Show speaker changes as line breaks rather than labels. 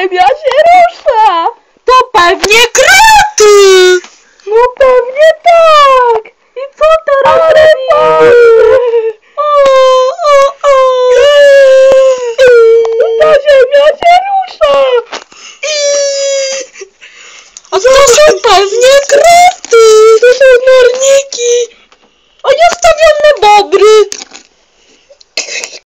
ziemia się rusza!
To pewnie kraty!
No pewnie tak! I co
teraz Ale
robimy? Ta ziemia się rusza!
A to są pewnie kraty! To są norniki! A
ja
stawiam
na bobry!